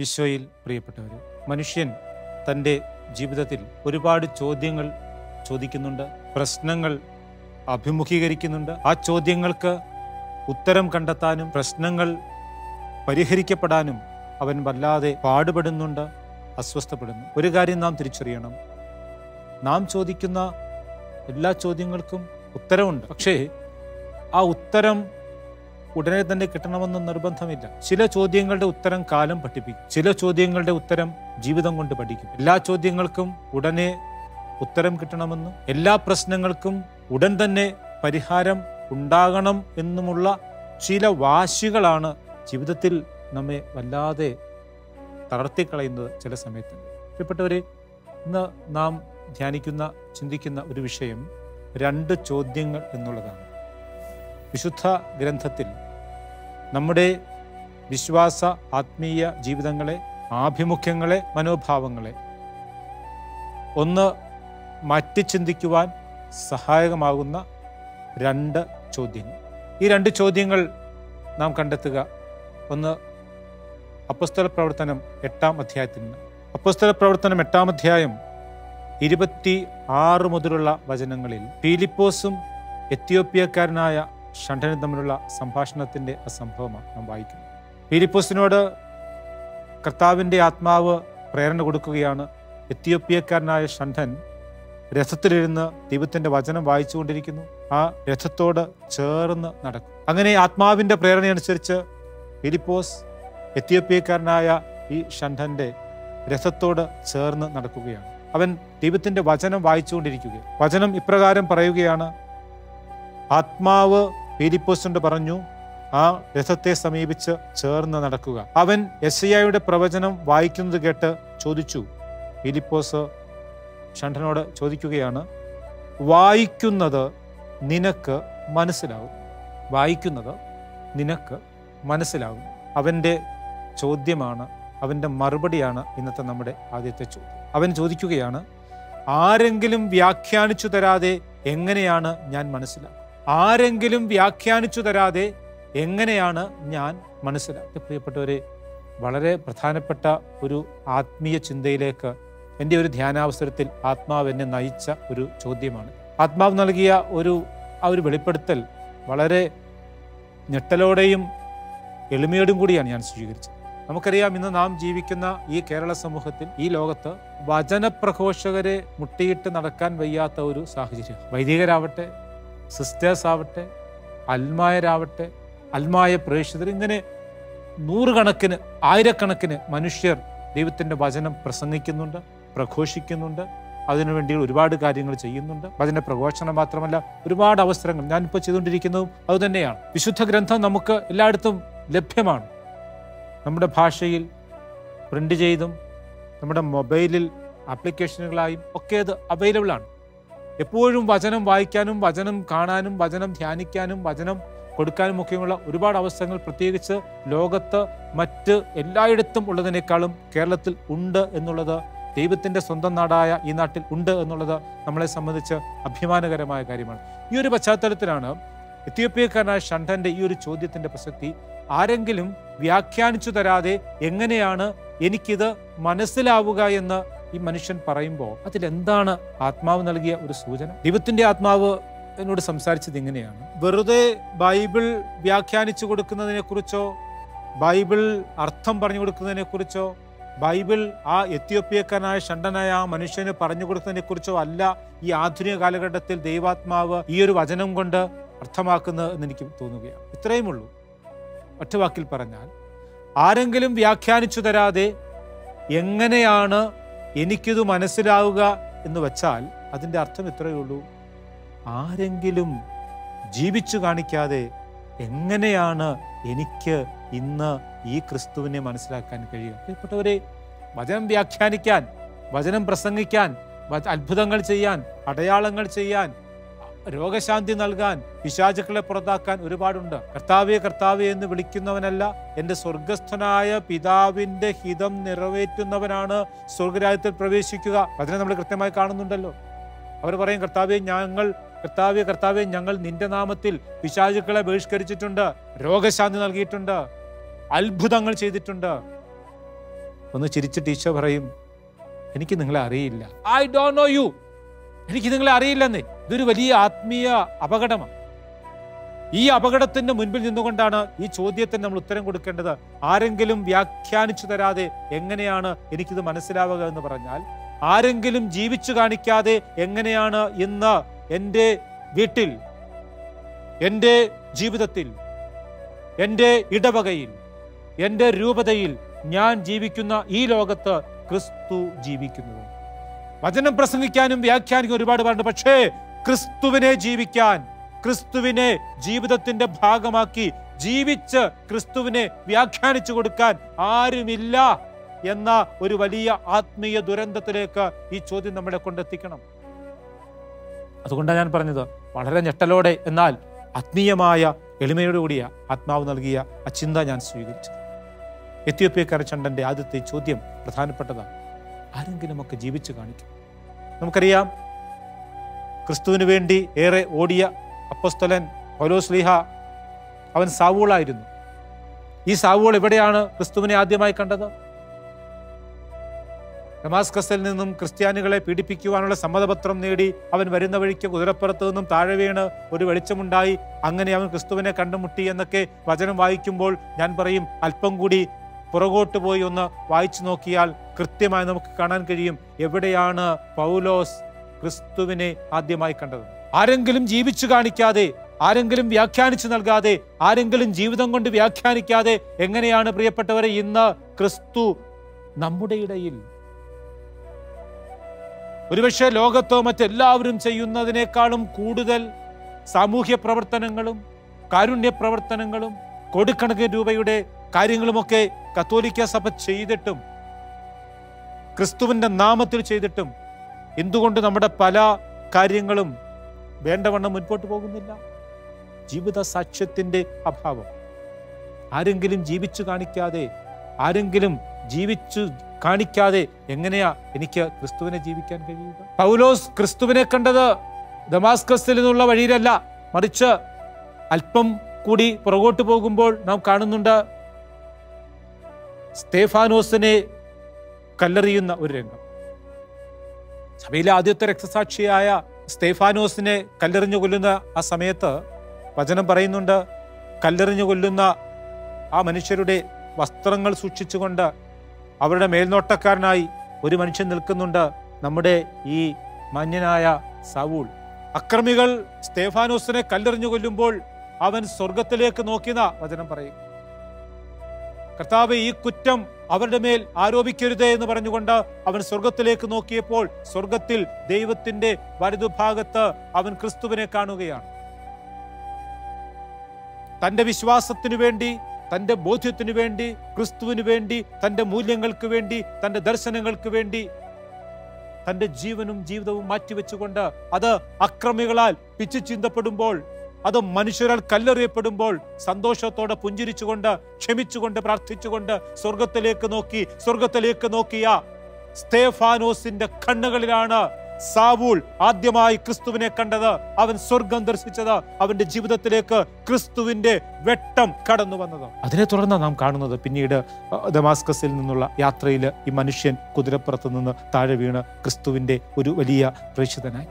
ഈശോയിൽ പ്രിയപ്പെട്ടവർ മനുഷ്യൻ തന്റെ ജീവിതത്തിൽ ഒരുപാട് ചോദ്യങ്ങൾ ചോദിക്കുന്നുണ്ട് പ്രശ്നങ്ങൾ അഭിമുഖീകരിക്കുന്നുണ്ട്. ആ ചോദ്യങ്ങൾക്ക് ഉത്തരം കണ്ടെത്താനും പ്രശ്നങ്ങൾ പരിഹരിക്കപ്പെടാനും അവൻ വല്ലാതെ പാടുപെടുന്നുണ്ട് അസ്വസ്ഥപ്പെടുന്നു. ഒരു കാര്യം നാം തിരിച്ചറിയണം. നാം ചോദിക്കുന്ന എല്ലാ ചോദ്യങ്ങൾക്കും ഉത്തരമുണ്ട്. പക്ഷേ ആ ഉത്തരം ഉടനെ തന്നെ കിട്ടണമെന്ന് നിർബന്ധമില്ല. ചില ചോദ്യങ്ങളുടെ ഉത്തരം കാലം പഠിപ്പിക്കും. ചില ചോദ്യങ്ങളുടെ ഉത്തരം ജീവിതം കൊണ്ട് പഠിക്കും. എല്ലാ ചോദ്യങ്ങൾക്കും ഉടനെ ഉത്തരം കിട്ടണമെന്നും എല്ലാ പ്രശ്നങ്ങൾക്കും ഉടൻ തന്നെ പരിഹാരം ഉണ്ടാകണം എന്നുമുള്ള ചില വാശികളാണ് ജീവിതത്തിൽ നമ്മെ വല്ലാതെ തളർത്തിക്കളയുന്നത് ചില സമയത്ത്. പ്രിയപ്പെട്ടവരെ ഇന്ന് നാം ധ്യാനിക്കുന്ന ചിന്തിക്കുന്ന ഒരു വിഷയം രണ്ട് ചോദ്യങ്ങൾ എന്നുള്ളതാണ്. വിശുദ്ധ ഗ്രന്ഥത്തിൽ നമ്മുടെ വിശ്വാസ ആത്മീയ ജീവിതങ്ങളെ ആഭിമുഖ്യങ്ങളെ മനോഭാവങ്ങളെ ഒന്ന് മാറ്റി ചിന്തിക്കുവാൻ സഹായകമാകുന്ന രണ്ട് ചോദ്യങ്ങൾ ഈ രണ്ട് ചോദ്യങ്ങൾ നാം കണ്ടെത്തുക. ഒന്ന് അപ്പസ്തല പ്രവർത്തനം എട്ടാം അധ്യായത്തിൽ നിന്ന്. അപ്പസ്തല പ്രവർത്തനം എട്ടാം അധ്യായം ഇരുപത്തി ആറ് മുതലുള്ള വചനങ്ങളിൽ ഫിലിപ്പോസും എത്യോപ്യക്കാരനായ ഷണ്ടനും തമ്മിലുള്ള സംഭാഷണത്തിന്റെ ആ സംഭവമാണ് നാം വായിക്കുന്നത്. ഫിലിപ്പോസിനോട് കർത്താവിന്റെ ആത്മാവ് പ്രേരണ കൊടുക്കുകയാണ്. എത്തിയോപ്യക്കാരനായ ഷണ്ഠൻ രഥത്തിലിരുന്ന് ദൈവത്തിന്റെ വചനം വായിച്ചുകൊണ്ടിരിക്കുന്നു. ആ രഥത്തോട് ചേർന്ന് നടക്കും. അങ്ങനെ ആത്മാവിന്റെ പ്രേരണയനുസരിച്ച് ഫിലിപ്പോസ് എത്തിയോപ്യക്കാരനായ ഈ ഷണ്ഠന്റെ രഥത്തോട് ചേർന്ന് നടക്കുകയാണ്. അവൻ ദൈവത്തിന്റെ വചനം വായിച്ചുകൊണ്ടിരിക്കുകയാണ്. വചനം ഇപ്രകാരം പറയുകയാണ് ആത്മാവ് ഫിലിപ്പോസിനോട് പറഞ്ഞു ആ രഥത്തെ സമീപിച്ച് ചേർന്ന് നടക്കുക. അവൻ യശയായുടെ പ്രവചനം വായിക്കുന്നത് കേട്ട് ചോദിച്ചു. ഫിലിപ്പോസ് ഷണ്ഠനോട് ചോദിക്കുകയാണ് വായിക്കുന്നത് നിനക്ക് മനസ്സിലാവും? വായിക്കുന്നത് നിനക്ക് മനസ്സിലാവും. അവന്റെ ചോദ്യമാണ് അവന്റെ മറുപടിയാണ് ഇന്നത്തെ നമ്മുടെ ആദ്യത്തെ ചോദ്യം. അവൻ ചോദിക്കുകയാണ് ആരെങ്കിലും വ്യാഖ്യാനിച്ചു തരാതെ എങ്ങനെയാണ് ഞാൻ മനസ്സിലാക്കുക ആരെങ്കിലും വ്യാഖ്യാനിച്ചു തരാതെ എങ്ങനെയാണ് ഞാൻ മനസ്സിലാക്കി പ്രിയപ്പെട്ടവരെ വളരെ പ്രധാനപ്പെട്ട ഒരു ആത്മീയ ചിന്തയിലേക്ക് എന്റെ ഒരു ധ്യാനാവസരത്തിൽ ആത്മാവ് എന്നെ നയിച്ച ഒരു ചോദ്യമാണ്. ആത്മാവ് നൽകിയ ഒരു ആ ഒരു വെളിപ്പെടുത്തൽ വളരെ ഞെട്ടലോടെയും എളിമയോടും കൂടിയാണ് ഞാൻ സ്വീകരിച്ചത്. നമുക്കറിയാം ഇന്ന് നാം ജീവിക്കുന്ന ഈ കേരള സമൂഹത്തിൽ ഈ ലോകത്ത് വചനപ്രഘോഷകരെ മുട്ടിയിട്ട് നടക്കാൻ വയ്യാത്ത ഒരു സാഹചര്യം വൈദികരാവട്ടെ സിസ്റ്റേഴ്സ് ആവട്ടെ അൽമായരാവട്ടെ അൽമായ പ്രേക്ഷിതർ ഇങ്ങനെ നൂറുകണക്കിന് ആയിരക്കണക്കിന് മനുഷ്യർ ദൈവത്തിന്റെ വചനം പ്രസംഗിക്കുന്നുണ്ട് പ്രഘോഷിക്കുന്നുണ്ട് അതിനുവേണ്ടി ഒരുപാട് കാര്യങ്ങൾ ചെയ്യുന്നുണ്ട്. വചന പ്രഘോഷണം മാത്രമല്ല ഒരുപാട് അവസരങ്ങൾ ഞാനിപ്പോൾ ചെയ്തുകൊണ്ടിരിക്കുന്നതും അതുതന്നെയാണ്. വിശുദ്ധ ഗ്രന്ഥം നമുക്ക് എല്ലായിടത്തും ലഭ്യമാണ്. നമ്മുടെ ഭാഷയിൽ പ്രിന്റ് ചെയ്തും നമ്മുടെ മൊബൈലിൽ ആപ്ലിക്കേഷനുകളായും ഒക്കെ അത് അവൈലബിൾ ആണ്. എപ്പോഴും വചനം വായിക്കാനും വചനം കാണാനും വചനം ധ്യാനിക്കാനും വചനം കൊടുക്കാനും ഒക്കെയുള്ള ഒരുപാട് അവസരങ്ങൾ പ്രത്യേകിച്ച് ലോകത്ത് മറ്റ് എല്ലായിടത്തും ഉള്ളതിനേക്കാളും കേരളത്തിൽ ഉണ്ട് എന്നുള്ളത് ദൈവത്തിന്റെ സ്വന്തം നാടായ ഈ നാട്ടിൽ ഉണ്ട് എന്നുള്ളത് നമ്മളെ സംബന്ധിച്ച് അഭിമാനകരമായ കാര്യമാണ്. ഈ ഒരു പശ്ചാത്തലത്തിലാണ് എത്യോപ്യക്കാരനായ ഷണ്ഠന്റെ ഈ ഒരു ചോദ്യത്തിന്റെ പ്രസക്തി ആരെങ്കിലും വ്യാഖ്യാനിച്ചു തരാതെ എങ്ങനെയാണ് എനിക്കിത് മനസ്സിലാവുക എന്ന് ഈ മനുഷ്യൻ പറയുമ്പോൾ അതിലെന്താണ് ആത്മാവ് നൽകിയ ഒരു സൂചന? ദൈവത്തിന്റെ ആത്മാവ് എന്നോട് സംസാരിച്ചത് ഇങ്ങനെയാണ്. വെറുതെ ബൈബിൾ വ്യാഖ്യാനിച്ചു കൊടുക്കുന്നതിനെ കുറിച്ചോ ബൈബിൾ അർത്ഥം പറഞ്ഞു കൊടുക്കുന്നതിനെ കുറിച്ചോ ബൈബിൾ ആ എത്യോപ്യക്കാരനായ ഷണ്ടനായ ആ മനുഷ്യന് പറഞ്ഞു കൊടുക്കുന്നതിനെ കുറിച്ചോ അല്ല ഈ ആധുനിക കാലഘട്ടത്തിൽ ദൈവാത്മാവ് ഈ ഒരു വചനം കൊണ്ട് അർത്ഥമാക്കുന്നത് എന്ന് എനിക്ക് തോന്നുകയാണ്. ഇത്രയും ഉള്ളൂ. ഒറ്റ വാക്കിൽ പറഞ്ഞാൽ ആരെങ്കിലും വ്യാഖ്യാനിച്ചു തരാതെ എങ്ങനെയാണ് എനിക്കിത് മനസ്സിലാവുക എന്ന് വെച്ചാൽ അതിന്റെ അർത്ഥം ഇത്രയേ ഉള്ളൂ. ആരെങ്കിലും ജീവിച്ചു കാണിക്കാതെ എങ്ങനെയാണ് എനിക്ക് ഇന്ന് ഈ ക്രിസ്തുവിനെ മനസ്സിലാക്കാൻ കഴിയുക? പ്രിയപ്പെട്ടവരെ വചനം വ്യാഖ്യാനിക്കാൻ വചനം പ്രസംഗിക്കാൻ അത്ഭുതങ്ങൾ ചെയ്യാൻ അടയാളങ്ങൾ ചെയ്യാൻ രോഗശാന്തി നൽകാൻ പിശാചുക്കളെ പുറത്താക്കാൻ ഒരുപാടുണ്ട്. കർത്താവെ കർത്താവെ എന്ന് വിളിക്കുന്നവനല്ല എന്റെ സ്വർഗസ്ഥനായ പിതാവിന്റെ ഹിതം നിറവേറ്റുന്നവനാണ് സ്വർഗരാജ്യത്തിൽ പ്രവേശിക്കുക. അതിനെ നമ്മൾ കൃത്യമായി കാണുന്നുണ്ടല്ലോ. അവർ പറയും കർത്താവെ ഞങ്ങൾ കർത്താവെ കർത്താവെ ഞങ്ങൾ നിന്റെ നാമത്തിൽ പിശാചുക്കളെ ബഹിഷ്കരിച്ചിട്ടുണ്ട് രോഗശാന്തി നൽകിയിട്ടുണ്ട് അത്ഭുതങ്ങൾ ചെയ്തിട്ടുണ്ട്. ഒന്ന് ചിരിച്ചിട്ട് ടീച്ചർ പറയും എനിക്ക് നിങ്ങളെ അറിയില്ല. ഐ ഡോ നോ യു എനിക്ക് നിങ്ങളെ അറിയില്ലെന്നേ. ഇതൊരു വലിയ ആത്മീയ അപകടമാണ്. ഈ അപകടത്തിന്റെ മുൻപിൽ നിന്നുകൊണ്ടാണ് ഈ ചോദ്യത്തിന് നമ്മൾ ഉത്തരം കൊടുക്കേണ്ടത്. ആരെങ്കിലും വ്യാഖ്യാനിച്ചു തരാതെ എങ്ങനെയാണ് എനിക്കിത് മനസ്സിലാവുക എന്ന് പറഞ്ഞാൽ ആരെങ്കിലും ജീവിച്ചു കാണിക്കാതെ എങ്ങനെയാണ് ഇന്ന് എന്റെ വീട്ടിൽ എന്റെ ജീവിതത്തിൽ എന്റെ ഇടവകയിൽ എന്റെ രൂപതയിൽ ഞാൻ ജീവിക്കുന്ന ഈ ലോകത്ത് ക്രിസ്തു ജീവിക്കുന്നത്. വചനം പ്രസംഗിക്കാനും വ്യാഖ്യാനിക്കാനും ഒരുപാട് പറഞ്ഞു പക്ഷേ ക്രിസ്തുവിനെ ജീവിക്കാൻ ക്രിസ്തുവിനെ ജീവിതത്തിന്റെ ഭാഗമാക്കി ജീവിച്ച് ക്രിസ്തുവിനെ വ്യാഖ്യാനിച്ചു കൊടുക്കാൻ ആരുമില്ല എന്ന ഒരു വലിയ ആത്മീയ ദുരന്തത്തിലേക്ക് ഈ ചോദ്യം നമ്മളെ കൊണ്ടെത്തിക്കണം. അതുകൊണ്ടാണ് ഞാൻ പറഞ്ഞത് വളരെ ഞെട്ടലോടെ എന്നാൽ ആത്മീയമായ എളിമയോടുകൂടിയ ആത്മാവ് നൽകിയ ആ ചിന്ത ഞാൻ സ്വീകരിച്ചു. എത്യോപ്യക്കാര ചണ്ടന്റെ ആദ്യത്തെ ചോദ്യം പ്രധാനപ്പെട്ടതാണ്. ആരെങ്കിലും ഒക്കെ ജീവിച്ചു കാണിക്കും. നമുക്കറിയാം ക്രിസ്തുവിന് വേണ്ടി ഏറെ ഓടിയ അപ്പസ്തലൻ പൗലോസ്ലിഹ അവൻ സാവൂളായിരുന്നു. ഈ സാവൂൾ എവിടെയാണ് ക്രിസ്തുവിനെ ആദ്യമായി കണ്ടത്? ഡമാസ്കസിൽ നിന്നും ക്രിസ്ത്യാനികളെ പീഡിപ്പിക്കുവാനുള്ള സമ്മതപത്രം നേടി അവൻ വരുന്ന വഴിക്ക് കുതിരപ്പുറത്ത് നിന്നും താഴെ വീണ് ഒരു വെളിച്ചമുണ്ടായി. അങ്ങനെ അവൻ ക്രിസ്തുവിനെ കണ്ടുമുട്ടി എന്നൊക്കെ വചനം വായിക്കുമ്പോൾ ഞാൻ പറയും അല്പം കൂടി പുറകോട്ട് പോയി ഒന്ന് വായിച്ചു നോക്കിയാൽ കൃത്യമായി നമുക്ക് കാണാൻ കഴിയും. എവിടെയാണ് പൗലോസ് ക്രിസ്തുവിനെ ആദ്യമായി കണ്ടത്. ആരെങ്കിലും ജീവിച്ചു കാണിക്കാതെ ആരെങ്കിലും വ്യാഖ്യാനിച്ചു നൽകാതെ ആരെങ്കിലും ജീവിതം കൊണ്ട് വ്യാഖ്യാനിക്കാതെ എങ്ങനെയാണ് പ്രിയപ്പെട്ടവരെ ഇന്ന് ക്രിസ്തു നമ്മുടെ ഇടയിൽ? ഒരുപക്ഷെ ലോകത്തോ മറ്റെല്ലാവരും ചെയ്യുന്നതിനേക്കാളും കൂടുതൽ സാമൂഹ്യ പ്രവർത്തനങ്ങളും കാരുണ്യ പ്രവർത്തനങ്ങളും കോടിക്കണക്കിന് രൂപയുടെ കാര്യങ്ങളുമൊക്കെ കത്തോലിക്ക സഭ ചെയ്തിട്ടും ക്രിസ്തുവിന്റെ നാമത്തിൽ ചെയ്തിട്ടും എന്തുകൊണ്ട് നമ്മുടെ പല കാര്യങ്ങളും വേണ്ടവണ്ണം മുൻപോട്ട് പോകുന്നില്ല? ജീവിത സാക്ഷ്യത്തിന്റെ അഭാവം. ആരെങ്കിലും ജീവിച്ചു കാണിക്കാതെ ആരെങ്കിലും ജീവിച്ചു കാണിക്കാതെ എങ്ങനെയാ എനിക്ക് ക്രിസ്തുവിനെ ജീവിക്കാൻ കഴിയുക? പൗലോസ് ക്രിസ്തുവിനെ കണ്ടത് ദമാസ്കസിൽ നിന്നുള്ള വഴിയിലല്ല. മറിച്ച് അല്പം കൂടി പുറകോട്ട് പോകുമ്പോൾ നാം കാണുന്നുണ്ട് സ്തേഫാനോസിനെ കല്ലെറിയുന്ന ഒരു രംഗം. സഭയിലെ ആദ്യത്തെ രക്തസാക്ഷിയായ സ്തേഫാനോസിനെ കല്ലെറിഞ്ഞു കൊല്ലുന്ന ആ സമയത്ത് വചനം പറയുന്നുണ്ട് കല്ലെറിഞ്ഞു കൊല്ലുന്ന ആ മനുഷ്യരുടെ വസ്ത്രങ്ങൾ സൂക്ഷിച്ചുകൊണ്ട് അവരുടെ മേൽനോട്ടക്കാരനായി ഒരു മനുഷ്യൻ നിൽക്കുന്നുണ്ട് നമ്മുടെ ഈ മാന്യനായ സാവൂൾ. അക്രമികൾ സ്തേഫാനോസിനെ കല്ലെറിഞ്ഞു കൊല്ലുമ്പോൾ അവൻ സ്വർഗത്തിലേക്ക് നോക്കിയതാ വചനം പറയും കർത്താവ് ഈ കുറ്റം അവരുടെ മേൽ ആരോപിക്കരുതേ എന്ന് പറഞ്ഞുകൊണ്ട് അവൻ സ്വർഗത്തിലേക്ക് നോക്കിയപ്പോൾ സ്വർഗത്തിൽ ദൈവത്തിന്റെ വലതുഭാഗത്ത് അവൻ ക്രിസ്തുവിനെ കാണുകയാണ്. തന്റെ വിശ്വാസത്തിനു വേണ്ടി തന്റെ ബോധ്യത്തിനു വേണ്ടി ക്രിസ്തുവിനു വേണ്ടി തന്റെ മൂല്യങ്ങൾക്ക് വേണ്ടി തന്റെ ദർശനങ്ങൾക്ക് വേണ്ടി തന്റെ ജീവനും ജീവിതവും മാറ്റിവെച്ചുകൊണ്ട് അത് അക്രമികളാൽ പിച്ചു ചിന്തപ്പെടുമ്പോൾ അത് മനുഷ്യരാൽ കല്ലെറിയപ്പെടുമ്പോൾ സന്തോഷത്തോടെ പുഞ്ചിരിച്ചുകൊണ്ട് ക്ഷമിച്ചുകൊണ്ട് പ്രാർത്ഥിച്ചുകൊണ്ട് സ്വർഗത്തിലേക്ക് നോക്കി സ്വർഗത്തിലേക്ക് നോക്കിയ സ്തേഫാനോസിന്റെ കണ്ണുകളിലാണ് സാവൂൾ ആദ്യമായി ക്രിസ്തുവിനെ കണ്ടത്. അവൻ സ്വർഗം ദർശിച്ചത്. അവന്റെ ജീവിതത്തിലേക്ക് ക്രിസ്തുവിന്റെ വെട്ടം കടന്നു വന്നത്. അതിനെ തുടർന്ന് നാം കാണുന്നത് പിന്നീട് ദമാസ്കസിൽ നിന്നുള്ള യാത്രയിൽ ഈ മനുഷ്യൻ കുതിരപ്പുറത്ത് നിന്ന് താഴെ വീണ് ക്രിസ്തുവിന്റെ ഒരു വലിയ പ്രേക്ഷിതനായി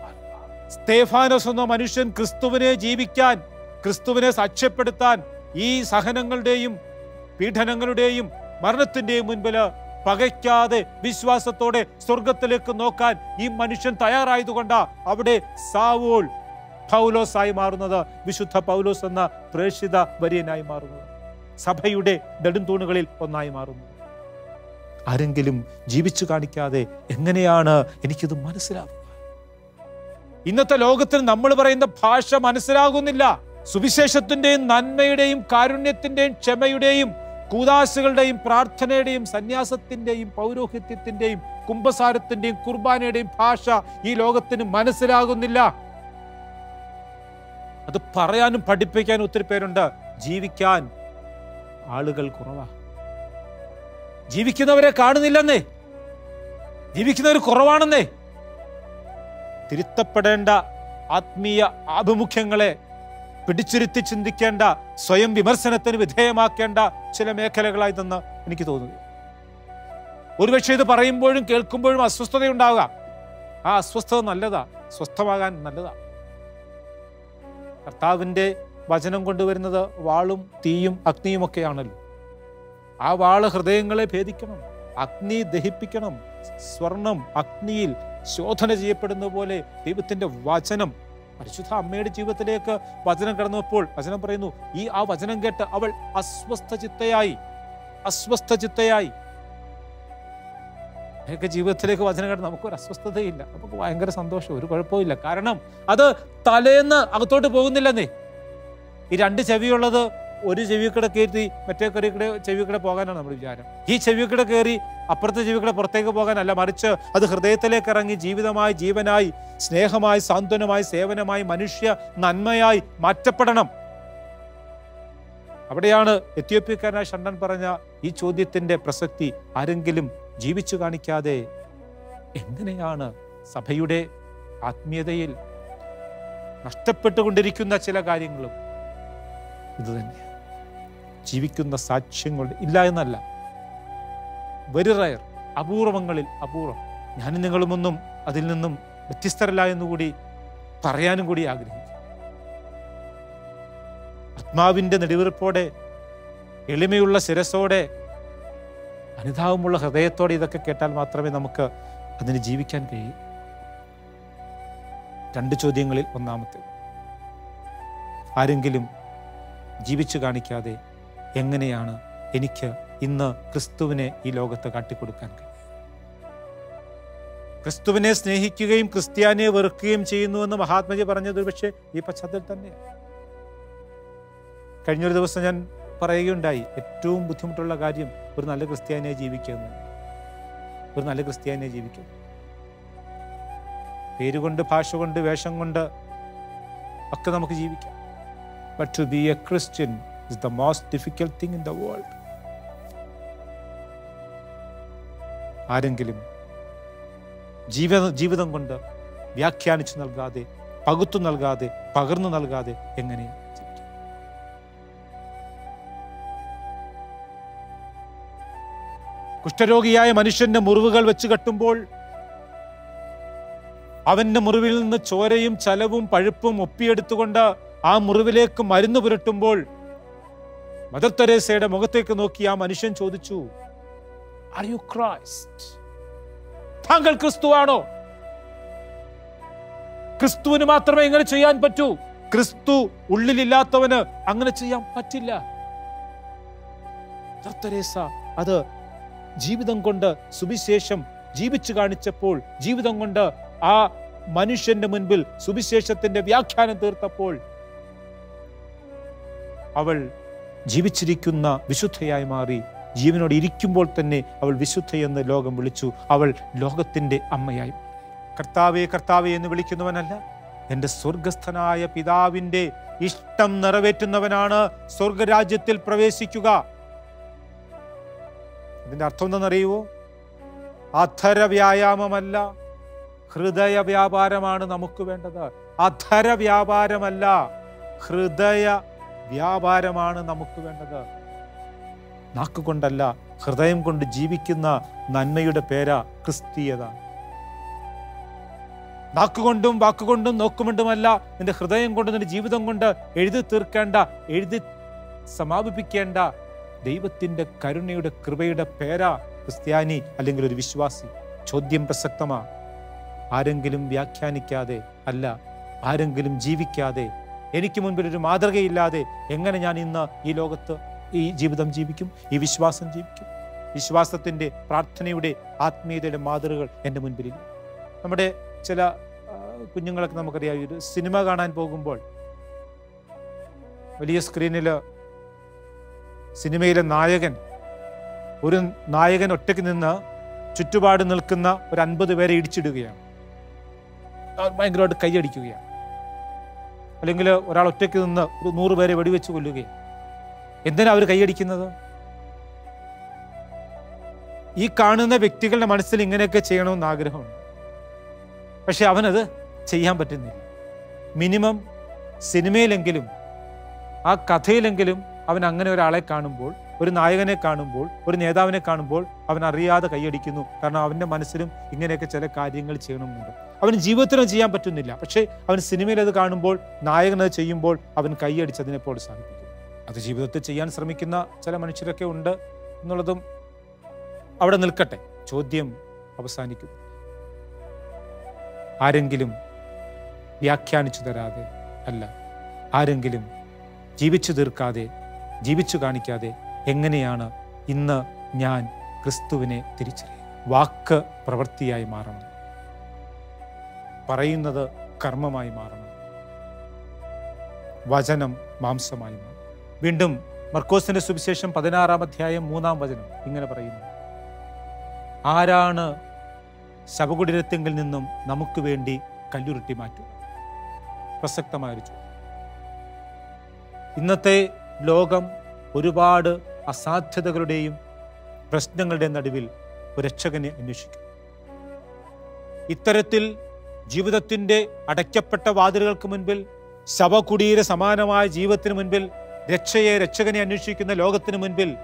സ്തേഫാനോസ് എന്ന മനുഷ്യൻ ക്രിസ്തുവിനെ ജീവിക്കാൻ ക്രിസ്തുവിനെ സാക്ഷ്യപ്പെടുത്താൻ ഈ സഹനങ്ങളുടെയും പീഡനങ്ങളുടെയും മരണത്തിന്റെയും മുൻപിൽ പകയ്ക്കാതെ വിശ്വാസത്തോടെ സ്വർഗത്തിലേക്ക് നോക്കാൻ ഈ മനുഷ്യൻ തയ്യാറായതുകൊണ്ടാ അവിടെ സാവോൾ പൗലോസായി മാറുന്നത്. വിശുദ്ധ പൗലോസ് എന്ന പ്രേക്ഷിത വര്യനായി മാറുന്നത്. സഭയുടെ നെടുംതൂണുകളിൽ ഒന്നായി മാറുന്നു ആരെങ്കിലും ജീവിച്ചു കാണിക്കാതെ എങ്ങനെയാണ് എനിക്കിത് മനസ്സിലാവുക ഇന്നത്തെ ലോകത്തിൽ നമ്മൾ പറയുന്ന ഭാഷ മനസ്സിലാകുന്നില്ല. സുവിശേഷത്തിന്റെയും നന്മയുടെയും കാരുണ്യത്തിന്റെയും ക്ഷമയുടെയും കൂതാശകളുടെയും പ്രാർത്ഥനയുടെയും സന്യാസത്തിന്റെയും പൗരോഹിത്യത്തിന്റെയും കുംഭസാരത്തിന്റെയും കുർബാനയുടെയും ഭാഷ ഈ ലോകത്തിന് മനസ്സിലാകുന്നില്ല. അത് പറയാനും പഠിപ്പിക്കാനും ഒത്തിരി പേരുണ്ട്. ജീവിക്കാൻ ആളുകൾ കുറവാ. ജീവിക്കുന്നവരെ കാണുന്നില്ലെന്നേ. ജീവിക്കുന്നവർ കുറവാണെന്നേ. തിരുത്തപ്പെടേണ്ട ആത്മീയ ആഭിമുഖ്യങ്ങളെ പിടിച്ചിരുത്തി ചിന്തിക്കേണ്ട സ്വയം വിമർശനത്തിന് വിധേയമാക്കേണ്ട ചില മേഖലകളായി തന്നെ എനിക്ക് തോന്നുന്നു. ഒരുപക്ഷെ ഇത് പറയുമ്പോഴും കേൾക്കുമ്പോഴും അസ്വസ്ഥതയുണ്ടാവുക ആ അസ്വസ്ഥത നല്ലതാ സ്വസ്ഥമാകാൻ നല്ലതാ. കർത്താവിന്റെ വചനം കൊണ്ടുവരുന്നത് വാളും തീയും അഗ്നിയും ഒക്കെയാണല്ലോ. ആ വാൾ ഹൃദയങ്ങളെ ഭേദിക്കണം അഗ്നി ദഹിപ്പിക്കണം സ്വർണം അഗ്നിയിൽ ശോധന ചെയ്യപ്പെടുന്ന പോലെ ദൈവത്തിന്റെ വചനം പരിശുദ്ധ അമ്മയുടെ ജീവിതത്തിലേക്ക് വചനം കടന്നപ്പോൾ വചനം പറയുന്നു ഈ ആ വചനം കേട്ട് അവൾ അസ്വസ്ഥ ചിത്തയായി അസ്വസ്ഥ ചിത്തയായി ഒക്കെ ജീവിതത്തിലേക്ക് വചനം കേട്ട് നമുക്കൊരു അസ്വസ്ഥതയില്ല നമുക്ക് ഭയങ്കര സന്തോഷം ഒരു കുഴപ്പമില്ല കാരണം അത് തലേന്ന് അകത്തോട്ട് പോകുന്നില്ലെന്നേ. ഈ രണ്ട് ചെവിയുള്ളത് ഒരു ചെവിക്കടെ കയറ്റി മറ്റേ കറിക്കടെ ചെവിക്കടെ പോകാനാണ് നമ്മുടെ വിചാരം. ഈ ചെവിക്കടെ കയറി അപ്പുറത്തെ ചെവിക്കടെ പുറത്തേക്ക് പോകാനല്ല മറിച്ച് അത് ഹൃദയത്തിലേക്ക് ഇറങ്ങി ജീവിതമായി ജീവനായി സ്നേഹമായി സാന്ത്വനമായി സേവനമായി മനുഷ്യ നന്മയായി മാറ്റപ്പെടണം. അവിടെയാണ് എത്യോപ്യക്കാരനായ ഷണ്ടൻ പറഞ്ഞ ഈ ചോദ്യത്തിന്റെ പ്രസക്തി ആരെങ്കിലും ജീവിച്ചു കാണിക്കാതെ എങ്ങനെയാണ് സഭയുടെ ആത്മീയതയിൽ നഷ്ടപ്പെട്ടുകൊണ്ടിരിക്കുന്ന ചില കാര്യങ്ങളും. ഇത് തന്നെ ജീവിക്കുന്ന സാക്ഷ്യങ്ങൾ ഇല്ല എന്നല്ല. വെരി റയർ അപൂർവങ്ങളിൽ അപൂർവം. ഞാനും നിങ്ങളുമൊന്നും അതിൽ നിന്നും വ്യത്യസ്തരല്ല എന്നുകൂടി പറയാനും കൂടി ആഗ്രഹിക്കും ആത്മാവിന്റെ നെടുവീർപ്പോടെ എളിമയുള്ള ശിരസോടെ അനുതാപമുള്ള ഹൃദയത്തോടെ ഇതൊക്കെ കേട്ടാൽ മാത്രമേ നമുക്ക് അതിന് ജീവിക്കാൻ കഴിയൂ. രണ്ട് ചോദ്യങ്ങളിൽ ഒന്നാമത്തെ ആരെങ്കിലും ജീവിച്ചു കാണിക്കാതെ എങ്ങനെയാണ് എനിക്ക് ഇന്ന് ക്രിസ്തുവിനെ ഈ ലോകത്ത് കാട്ടിക്കൊടുക്കാൻ കഴിയും ക്രിസ്തുവിനെ സ്നേഹിക്കുകയും ക്രിസ്ത്യാനിയെ വെറുക്കുകയും ചെയ്യുന്നുവെന്ന് മഹാത്മജി പറഞ്ഞത് പക്ഷേ ഈ പശ്ചാത്തലത്തിൽ തന്നെയാണ്. കഴിഞ്ഞൊരു ദിവസം ഞാൻ പറയുകയുണ്ടായി ഏറ്റവും ബുദ്ധിമുട്ടുള്ള കാര്യം ഒരു നല്ല ക്രിസ്ത്യാനിയെ ജീവിക്കുന്നത് ഒരു നല്ല ക്രിസ്ത്യാനിയെ ജീവിക്കുന്നു പേരുകൊണ്ട് ഭാഷ കൊണ്ട് വേഷം കൊണ്ട് ഒക്കെ നമുക്ക് ജീവിക്കാം. But to be a Christian is the most difficult thing in the world. ആരെങ്കിലും ജീവ ജീവിതം കൊണ്ട് വ്യാഖ്യാനിച്ചു നൽകാതെ പകുത്തു നൽകാതെ പകർന്നു നൽകാതെ എങ്ങനെ കുഷ്ഠരോഗിയായ മനുഷ്യന്റെ മുറിവുകൾ വെച്ച് കെട്ടുമ്പോൾ അവന്റെ മുറിവിൽ നിന്ന് ചോരയും ചലവും പഴുപ്പും ഒപ്പിയെടുത്തുകൊണ്ട് ആ മുറിവിലേക്ക് മരുന്ന് പുരട്ടുമ്പോൾ മദർ തെരേസയുടെ മുഖത്തേക്ക് നോക്കി ആ മനുഷ്യൻ ചോദിച്ചു ആർ യു ക്രൈസ്റ്റ് താങ്കൾ ക്രിസ്തുവാണോ? ക്രിസ്തുവിന് മാത്രമേ ഇങ്ങനെ ചെയ്യാൻ പറ്റൂ. ക്രിസ്തു ഉള്ളിലില്ലാത്തവന് അങ്ങനെ ചെയ്യാൻ പറ്റില്ല. തെരേസ അത് ജീവിതം കൊണ്ട് സുവിശേഷം ജീവിച്ചു കാണിച്ചപ്പോൾ ജീവിതം കൊണ്ട് ആ മനുഷ്യന്റെ മുൻപിൽ സുവിശേഷത്തിന്റെ വ്യാഖ്യാനം തീർത്തപ്പോൾ അവൾ ജീവിച്ചിരിക്കുന്ന വിശുദ്ധയായി മാറി ജീവനോട് ഇരിക്കുമ്പോൾ തന്നെ അവൾ വിശുദ്ധയെന്ന് ലോകം വിളിച്ചു. അവൾ ലോകത്തിന്റെ അമ്മയായി. കർത്താവേ കർത്താവേ എന്ന് വിളിക്കുന്നവനല്ല. എന്റെ സ്വർഗസ്ഥനായ പിതാവിന്റെ ഇഷ്ടം നിറവേറ്റുന്നവനാണ് സ്വർഗരാജ്യത്തിൽ പ്രവേശിക്കുക. ഇതിന്റെ അർത്ഥം എന്തെന്നറിയുവോ അധര വ്യായാമമല്ല ഹൃദയ വ്യാപാരമാണ് നമുക്ക് വേണ്ടത്. അധര വ്യാപാരമല്ല ഹൃദയ വ്യാപാരമാണ് നമുക്ക് വേണ്ടത്. നാക്കുകൊണ്ടല്ല ഹൃദയം കൊണ്ട് ജീവിക്കുന്ന നന്മയുടെ പേരാ ക്രിസ്തീയത നാക്കുകൊണ്ടും വാക്കുകൊണ്ടും നോക്കുകൊണ്ടുമല്ല നിന്റെ ഹൃദയം കൊണ്ട് നിന്റെ ജീവിതം കൊണ്ട് എഴുതി തീർക്കേണ്ട എഴുതി സമാപിപ്പിക്കേണ്ട ദൈവത്തിന്റെ കരുണയുടെ കൃപയുടെ പേരാ ക്രിസ്ത്യാനി അല്ലെങ്കിൽ ഒരു വിശ്വാസി. ചോദ്യം പ്രസക്തമാ. ആരെങ്കിലും വ്യാഖ്യാനിക്കാതെ അല്ല ആരെങ്കിലും ജീവിക്കാതെ എനിക്ക് മുൻപിൽ ഒരു മാതൃകയില്ലാതെ എങ്ങനെ ഞാൻ ഇന്ന് ഈ ലോകത്ത് ഈ ജീവിതം ജീവിക്കും? ഈ വിശ്വാസം ജീവിക്കും? വിശ്വാസത്തിന്റെ പ്രാർത്ഥനയുടെ ആത്മീയതയുടെ മാതൃകകൾ എന്റെ മുൻപിലില്ല. നമ്മുടെ ചില കുഞ്ഞുങ്ങളൊക്കെ നമുക്കറിയാം ഒരു സിനിമ കാണാൻ പോകുമ്പോൾ വലിയ സ്ക്രീനിൽ സിനിമയിലെ നായകൻ ഒരു നായകൻ ഒറ്റയ്ക്ക് നിന്ന് ചുറ്റുപാട് നിൽക്കുന്ന ഒരു അൻപത് പേരെ ഇടിച്ചിടുകയാണ്. ഭയങ്കരമായിട്ട് കൈയടിക്കുകയാണ്. അല്ലെങ്കിൽ ഒരാൾ ഒറ്റയ്ക്ക് നിന്ന് ഒരു നൂറ് പേരെ വെടിവെച്ച് കൊല്ലുകയും. എന്തിനാണ് അവർ കൈയടിക്കുന്നത്? ഈ കാണുന്ന വ്യക്തികളുടെ മനസ്സിൽ ഇങ്ങനെയൊക്കെ ചെയ്യണമെന്ന് ആഗ്രഹമുണ്ട്. പക്ഷെ അവനത് ചെയ്യാൻ പറ്റുന്നില്ല. മിനിമം സിനിമയിലെങ്കിലും ആ കഥയിലെങ്കിലും അവൻ അങ്ങനെ ഒരാളെ കാണുമ്പോൾ ഒരു നായകനെ കാണുമ്പോൾ ഒരു നേതാവിനെ കാണുമ്പോൾ അവൻ അറിയാതെ കൈയടിക്കുന്നു. കാരണം അവന്റെ മനസ്സിലും ഇങ്ങനെയൊക്കെ ചില കാര്യങ്ങൾ ചെയ്യണമെന്നുണ്ട് അവന് ജീവിതത്തിന് ചെയ്യാൻ പറ്റുന്നില്ല. പക്ഷെ അവൻ സിനിമയിൽ അത് കാണുമ്പോൾ നായകൻ അത് ചെയ്യുമ്പോൾ അവൻ കൈയടിച്ചതിനെ പ്രോത്സാഹിപ്പിക്കും അത് ജീവിതത്തിൽ ചെയ്യാൻ ശ്രമിക്കുന്ന ചില മനുഷ്യരൊക്കെ ഉണ്ട് എന്നുള്ളതും അവിടെ നിൽക്കട്ടെ. ചോദ്യം അവസാനിക്കും ആരെങ്കിലും വ്യാഖ്യാനിച്ചു തരാതെ അല്ല ആരെങ്കിലും ജീവിച്ചു തീർക്കാതെ ജീവിച്ചു കാണിക്കാതെ എങ്ങനെയാണ് ഇന്ന് ഞാൻ ക്രിസ്തുവിനെ തിരിച്ചറിയുക വാക്ക് പ്രവൃത്തിയായി മാറണം. പറയുന്നത് കർമ്മമായി മാറണം. വചനം മാംസമായി മാറണം വീണ്ടും മർക്കോസിന്റെ സുവിശേഷം പതിനാറാം അധ്യായം മൂന്നാം വചനം ഇങ്ങനെ പറയുന്നു. ആരാണ് ശവകുടീരത്തിങ്കിൽ നിന്നും നമുക്ക് വേണ്ടി കല്ലുരുട്ടി മാറ്റുക? പ്രസക്തമായൊരു ചോദ്യം. ഇന്നത്തെ ലോകം ഒരുപാട് അസാധ്യതകളുടെയും പ്രശ്നങ്ങളുടെയും നടുവിൽ ഒരു രക്ഷകനെ അന്വേഷിക്കും ഇത്തരത്തിൽ ജീവിതത്തിന്റെ അടയ്ക്കപ്പെട്ട വാതിലുകൾക്ക് മുൻപിൽ ശവകുടീര സമാനമായ ജീവിതത്തിന് മുൻപിൽ രക്ഷയെ രക്ഷകനെ അന്വേഷിക്കുന്ന ലോകത്തിന് മുൻപിൽ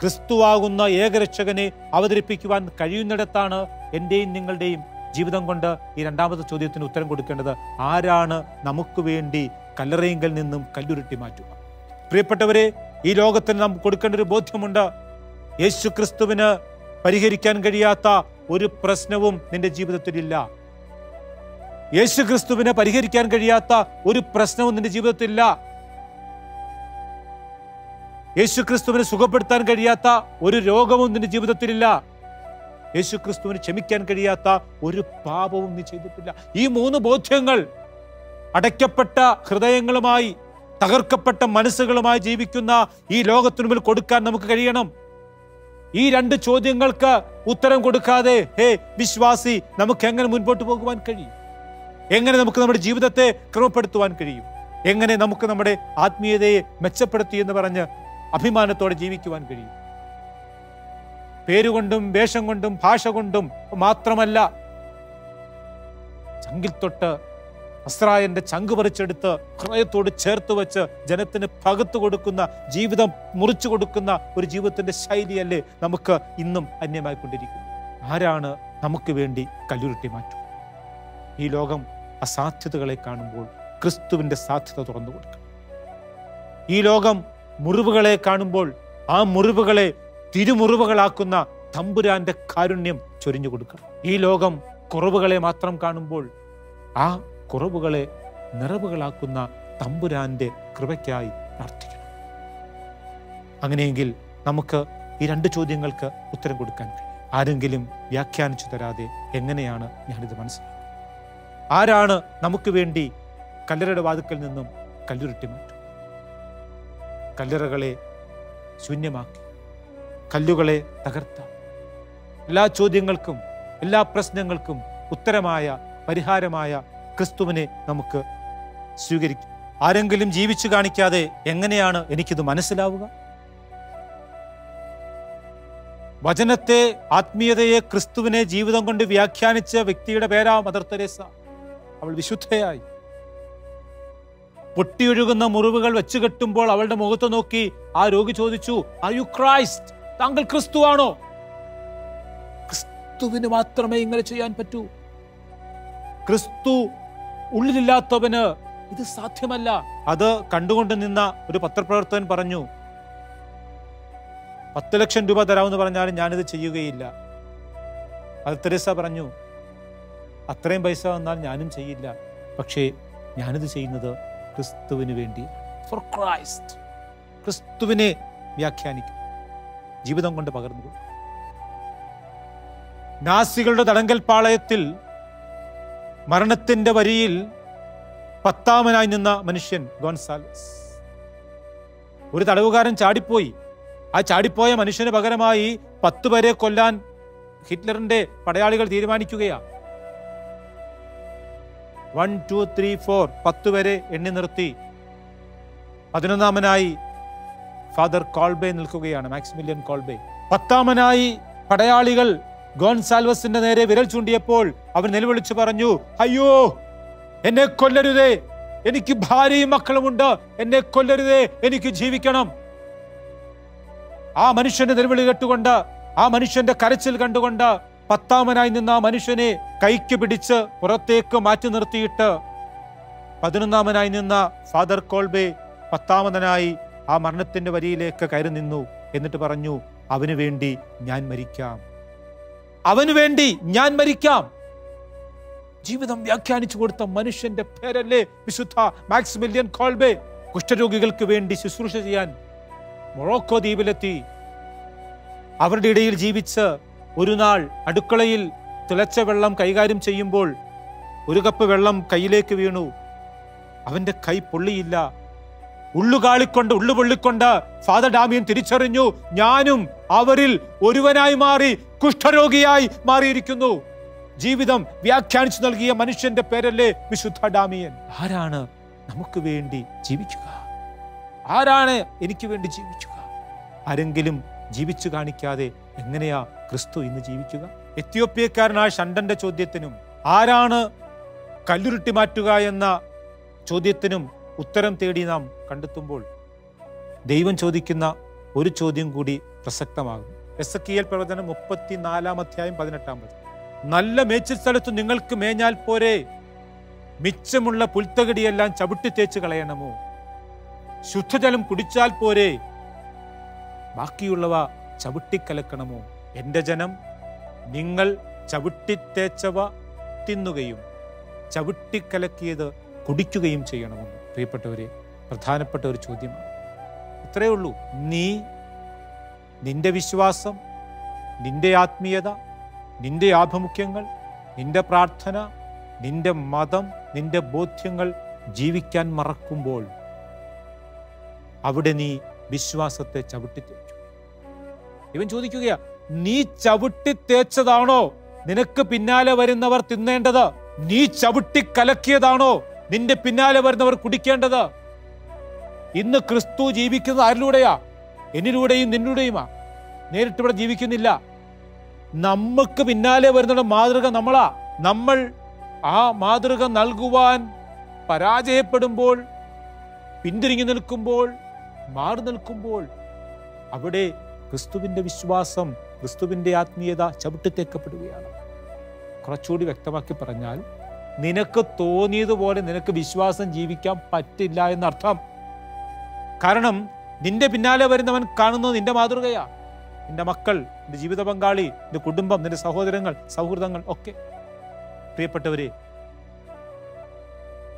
ക്രിസ്തുവാകുന്ന ഏകരക്ഷകനെ അവതരിപ്പിക്കുവാൻ കഴിയുന്നിടത്താണ് എന്റെയും നിങ്ങളുടെയും ജീവിതം കൊണ്ട് ഈ രണ്ടാമത്തെ ചോദ്യത്തിന് ഉത്തരം കൊടുക്കേണ്ടത്. ആരാണ് നമുക്ക് വേണ്ടി കല്ലറയിങ്കൽ നിന്നും കല്ലുരുട്ടി മാറ്റുക? പ്രിയപ്പെട്ടവരെ ഈ ലോകത്തിന് നാം കൊടുക്കേണ്ട ഒരു ബോധ്യമുണ്ട്. യേശു ക്രിസ്തുവിന് പരിഹരിക്കാൻ കഴിയാത്ത ഒരു പ്രശ്നവും നിന്റെ ജീവിതത്തിലില്ല. യേശു ക്രിസ്തുവിനെ പരിഹരിക്കാൻ കഴിയാത്ത ഒരു പ്രശ്നവും നിന്റെ ജീവിതത്തിലില്ല. യേശു ക്രിസ്തുവിനെ സുഖപ്പെടുത്താൻ കഴിയാത്ത ഒരു രോഗവും നിന്റെ ജീവിതത്തിലില്ല. യേശു ക്രിസ്തുവിന് ക്ഷമിക്കാൻ കഴിയാത്ത ഒരു പാപവും നീ ചെയ്തിട്ടില്ല. ഈ മൂന്ന് ബോധ്യങ്ങൾ അടയ്ക്കപ്പെട്ട ഹൃദയങ്ങളുമായി തകർക്കപ്പെട്ട മനസ്സുകളുമായി ജീവിക്കുന്ന ഈ ലോകത്തിനു മുമ്പിൽ കൊടുക്കാൻ നമുക്ക് കഴിയണം. ഈ രണ്ട് ചോദ്യങ്ങൾക്ക് ഉത്തരം കൊടുക്കാതെ ഹേ വിശ്വാസി നമുക്ക് എങ്ങനെ മുൻപോട്ട് പോകുവാൻ കഴിയും? എങ്ങനെ നമുക്ക് നമ്മുടെ ജീവിതത്തെ ക്രമപ്പെടുത്തുവാൻ കഴിയും? എങ്ങനെ നമുക്ക് നമ്മുടെ ആത്മീയതയെ മെച്ചപ്പെടുത്തി എന്ന് പറഞ്ഞ് അഭിമാനത്തോടെ ജീവിക്കുവാൻ കഴിയും? പേരുകൊണ്ടും വേഷം കൊണ്ടും ഭാഷ കൊണ്ടും മാത്രമല്ല ചങ്കിൽ തൊട്ട് അസ്രായന്റെ ചങ്ക് പറിച്ചെടുത്ത് ഹൃദയത്തോട് ചേർത്ത് വെച്ച് ജനത്തിന് പകത്തു കൊടുക്കുന്ന ജീവിതം മുറിച്ചു കൊടുക്കുന്ന ഒരു ജീവിതത്തിന്റെ ശൈലിയല്ലേ നമുക്ക് ഇന്നും അന്യമായിക്കൊണ്ടിരിക്കുന്നു ആരാണ് നമുക്ക് വേണ്ടി കല്ലുരുട്ടി മാറ്റും ഈ ലോകം അസാധ്യതകളെ കാണുമ്പോൾ ക്രിസ്തുവിന്റെ സാധ്യത തുറന്നു കൊടുക്കണം. ഈ ലോകം മുറിവുകളെ കാണുമ്പോൾ ആ മുറിവുകളെ തിരുമുറിവുകളാക്കുന്ന തമ്പുരാന്റെ കാരുണ്യം ചൊരിഞ്ഞു കൊടുക്കണം. ഈ ലോകം കുറവുകളെ മാത്രം കാണുമ്പോൾ ആ കുറവുകളെ നിറവുകളാക്കുന്ന തമ്പുരാന്റെ കൃപയ്ക്കായി പ്രാർത്ഥിക്കണം. അങ്ങനെയെങ്കിൽ നമുക്ക് ഈ രണ്ട് ചോദ്യങ്ങൾക്ക് ഉത്തരം കൊടുക്കാൻ കഴിയും. ആരെങ്കിലും വ്യാഖ്യാനിച്ചു തരാതെ എങ്ങനെയാണ് ഞാനിത് മനസ്സിലാക്കുന്നത്? ആരാണ് നമുക്ക് വേണ്ടി കല്ലറയുടെ വാതുക്കൽ നിന്നും കല്ലുരുട്ടി മാറ്റും കല്ലറകളെ ശൂന്യമാക്കി കല്ലുകളെ തകർത്ത. എല്ലാ ചോദ്യങ്ങൾക്കും എല്ലാ പ്രശ്നങ്ങൾക്കും ഉത്തരമായ പരിഹാരമായ ക്രിസ്തുവിനെ നമുക്ക് സ്വീകരിക്കും. ആരെങ്കിലും ജീവിച്ചു കാണിക്കാതെ എങ്ങനെയാണ് എനിക്കിത് മനസ്സിലാവുക? വചനത്തെ ആത്മീയതയെ ക്രിസ്തുവിനെ ജീവിതം കൊണ്ട് വ്യാഖ്യാനിച്ച വ്യക്തിയുടെ പേരാ മദർ തെരേസ. അവൾ വിശുദ്ധയായി. പൊട്ടിയൊഴുകുന്ന മുറിവുകൾ വെച്ച് കെട്ടുമ്പോൾ അവളുടെ മുഖത്ത് നോക്കി ആ രോഗി ചോദിച്ചു ആർ യു ക്രൈസ്റ്റ് താങ്കൾ ക്രിസ്തുവാണോ? ക്രിസ്തുവിന് മാത്രമേ ഇങ്ങനെ ചെയ്യാൻ പറ്റൂ. ക്രിസ്തു ഉള്ളിലില്ലാത്തവന് ഇത് സാധ്യമല്ല. അത് കണ്ടുകൊണ്ട് നിന്ന ഒരു പത്രപ്രവർത്തകൻ പറഞ്ഞു പത്ത് ലക്ഷം രൂപ തരാമെന്ന് പറഞ്ഞാലും ഞാനിത് ചെയ്യുകയില്ല. അത് തെരേസ പറഞ്ഞു അത്രയും പൈസ വന്നാൽ ഞാനും ചെയ്യില്ല. പക്ഷേ ഞാനിത് ചെയ്യുന്നത് ക്രിസ്തുവിന് വേണ്ടി. ഫോർ ക്രൈസ്റ്റ് ക്രിസ്തുവിനെ വ്യാഖ്യാനിക്കും. ജീവിതം കൊണ്ട് പകർന്നു നാസികളുടെ തടങ്കൽ പാളയത്തിൽ മരണത്തിന്റെ വരിയിൽ പത്താമനായി നിന്ന മനുഷ്യൻ ഗോൺസാലസ്. ഒരു തടവുകാരൻ ചാടിപ്പോയി. ആ ചാടിപ്പോയ മനുഷ്യന് പകരമായി പത്ത് പേരെ കൊല്ലാൻ ഹിറ്റ്ലറിന്റെ പടയാളികൾ തീരുമാനിക്കുകയാ വൺ ടു ത്രീ ഫോർ പത്ത് വരെ എണ്ണി നിർത്തി. പതിനൊന്നാമനായി ഫാദർ കോൾബെ നിൽക്കുകയാണ് മാക്സിമിലിയൻ കോൾബെ പത്താമനായി പടയാളികൾ ഗോൺസാൽവസിന്റെ നേരെ വിരൽ ചൂണ്ടിയപ്പോൾ അവൻ നിലവിളിച്ചു പറഞ്ഞു അയ്യോ എന്നെ കൊല്ലരുതേ. എനിക്ക് ഭാര്യയും മക്കളുമുണ്ട് എന്നെ കൊല്ലരുതേ. എനിക്ക് ജീവിക്കണം. ആ മനുഷ്യന്റെ നിലവിളി കേട്ടുകൊണ്ട് ആ മനുഷ്യന്റെ കരച്ചിൽ കണ്ടുകൊണ്ട് പത്താമനായി നിന്ന മനുഷ്യനെ കൈക്ക് പിടിച്ച് പുറത്തേക്ക് മാറ്റി നിർത്തിയിട്ട് പതിനൊന്നാമനായി നിന്ന ഫാദർ കോൾബെ പത്താമനായി ആ മരണത്തിന്റെ വരിയിലേക്ക് കയറി നിന്നു. എന്നിട്ട് പറഞ്ഞു അവന് വേണ്ടി ഞാൻ മരിക്കാം. അവന് വേണ്ടി ഞാൻ മരിക്കാം. ജീവിതം വ്യാഖ്യാനിച്ചു കൊടുത്ത മനുഷ്യന്റെ പേരല്ലേ വിശുദ്ധ മാക്സിമിലിയൻ കോൾബെ. കുഷ്ഠരോഗികൾക്ക് വേണ്ടി ശുശ്രൂഷ ചെയ്യാൻ മൊറോക്കോ ദ്വീപിലെത്തി. അവരുടെ ഇടയിൽ ജീവിച്ച് ഒരു നാൾ അടുക്കളയിൽ തിളച്ച വെള്ളം കൈകാര്യം ചെയ്യുമ്പോൾ ഒരു കപ്പ് വെള്ളം കയ്യിലേക്ക് വീണു. അവന്റെ കൈ പൊള്ളിയില്ല. ഉള്ളുകാളിക്കൊണ്ട് ഉള്ളു പൊള്ളിക്കൊണ്ട് ഫാദർ ഡാമിയൻ തിരിച്ചറിഞ്ഞു ഞാനും അവരിൽ ഒരുവനായി മാറി കുഷ്ഠരോഗിയായി മാറിയിരിക്കുന്നു. ജീവിതം വ്യാഖ്യാനിച്ചു നൽകിയ മനുഷ്യന്റെ പേരല്ലേ വിശുദ്ധ ഡാമിയൻ. ആരാണ് നമുക്ക് വേണ്ടി ജീവിക്കുക? ആരാണ് എനിക്ക് വേണ്ടി ജീവിക്കുക? ആരെങ്കിലും ജീവിച്ചു കാണിക്കാതെ എങ്ങനെയാ ക്രിസ്തു ഇന്ന് ജീവിക്കുക? എത്യോപ്യക്കാരനായ ഷണ്ടന്റെ ചോദ്യത്തിനും ആരാണ് കല്ലുരുട്ടി മാറ്റുക എന്ന ചോദ്യത്തിനും ഉത്തരം തേടി നാം കണ്ടെത്തുമ്പോൾ ദൈവം ചോദിക്കുന്ന ഒരു ചോദ്യം കൂടി പ്രസക്തമാകും. എസ് കി എൽ പ്രവചനം മുപ്പത്തിനാലാം അധ്യായം പതിനെട്ടാം പതി നല്ല മേച്ചിൽ സ്ഥലത്ത് നിങ്ങൾക്ക് മേഞ്ഞാൽ പോരെ? മിച്ചമുള്ള പുൽത്തകടിയെല്ലാം ചവിട്ടി തേച്ച് കളയണമോ? ശുദ്ധജലം കുടിച്ചാൽ പോരെ? ബാക്കിയുള്ളവ ചവിട്ടിക്കലക്കണമോ? എന്റെ ജനം നിങ്ങൾ ചവിട്ടിത്തേച്ചവ തിന്നുകയും ചവിട്ടിക്കലക്കിയത് കുടിക്കുകയും ചെയ്യണമെന്ന്. പ്രിയപ്പെട്ടവരെ പ്രധാനപ്പെട്ട ഒരു ചോദ്യമാണ്. ഇത്രയേ ഉള്ളൂ. നീ നിന്റെ വിശ്വാസം നിന്റെ ആത്മീയത നിന്റെ ആഭിമുഖ്യങ്ങൾ നിന്റെ പ്രാർത്ഥന നിന്റെ മതം നിന്റെ ബോധ്യങ്ങൾ ജീവിക്കാൻ മറക്കുമ്പോൾ അവിടെ നീ വിശ്വാസത്തെ ചവിട്ടിത്തേച്ചു ഇവൻ ചോദിക്കുകയാ നീ ചവിട്ടി തേച്ചതാണോ? നിനക്ക് പിന്നാലെ വരുന്നവർ തിന്നേണ്ടത് നീ ചവിട്ടി കലക്കിയതാണോ? നിന്റെ പിന്നാലെ വരുന്നവർ കുടിക്കേണ്ടത്? ഇന്ന് ക്രിസ്തു ജീവിക്കുന്നത് ആരിലൂടെയാ? എന്നിലൂടെയും നിന്നിലൂടെയുമാ? നേരിട്ട് ഇവിടെ ജീവിക്കുന്നില്ല. നമുക്ക് പിന്നാലെ വരുന്ന മാതൃക നമ്മളാ. നമ്മൾ ആ മാതൃക നൽകുവാൻ പരാജയപ്പെടുമ്പോൾ പിന്തിരിഞ്ഞു നിൽക്കുമ്പോൾ മാറി നിൽക്കുമ്പോൾ അവിടെ ക്രിസ്തുവിന്റെ വിശ്വാസം ക്രിസ്തുവിന്റെ ആത്മീയത ചവിട്ടിത്തേക്കപ്പെടുകയാണ്. കുറച്ചുകൂടി വ്യക്തമാക്കി പറഞ്ഞാൽ നിനക്ക് തോന്നിയതുപോലെ നിനക്ക് വിശ്വാസം ജീവിക്കാൻ പറ്റില്ല എന്നർത്ഥം. കാരണം നിന്റെ പിന്നാലെ വരുന്നവൻ കാണുന്നത് നിന്റെ മാതൃകയാ. നിന്റെ മക്കൾ നിന്റെ ജീവിത പങ്കാളി നിന്റെ കുടുംബം നിന്റെ സഹോദരങ്ങൾ സൗഹൃദങ്ങൾ ഒക്കെ. പ്രിയപ്പെട്ടവരെ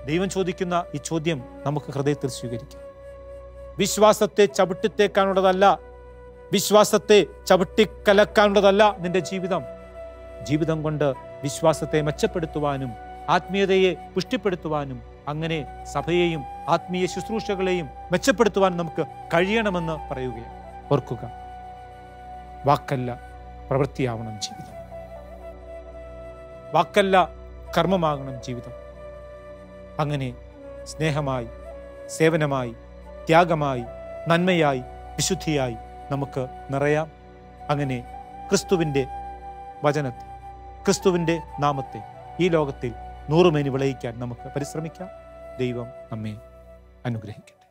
ദൈവം ചോദിക്കുന്ന ഈ ചോദ്യം നമുക്ക് ഹൃദയത്തിൽ സ്വീകരിക്കാം. വിശ്വാസത്തെ ചവിട്ടിത്തേക്കാനുള്ളതല്ല വിശ്വാസത്തെ ചവിട്ടിക്കലക്കാനുള്ളതല്ല നിന്റെ ജീവിതം. ജീവിതം കൊണ്ട് വിശ്വാസത്തെ മെച്ചപ്പെടുത്തുവാനും ആത്മീയതയെ പുഷ്ടിപ്പെടുത്തുവാനും അങ്ങനെ സഭയെയും ആത്മീയ ശുശ്രൂഷകളെയും മെച്ചപ്പെടുത്തുവാൻ നമുക്ക് കഴിയണമെന്ന് പറയുകയാണ്. ഓർക്കുക വാക്കല്ല പ്രവൃത്തിയാവണം ജീവിതം. വാക്കല്ല കർമ്മമാകണം ജീവിതം. അങ്ങനെ സ്നേഹമായി സേവനമായി ത്യാഗമായി നന്മയായി വിശുദ്ധിയായി നമുക്ക് നിറയാം. അങ്ങനെ ക്രിസ്തുവിന്റെ വചനത്തെ ക്രിസ്തുവിന്റെ നാമത്തെ ഈ ലോകത്തിൽ നൂറുമേനി വിളയിക്കാൻ നമുക്ക് പരിശ്രമിക്കാം. ദൈവം നമ്മെ അനുഗ്രഹിക്കട്ടെ.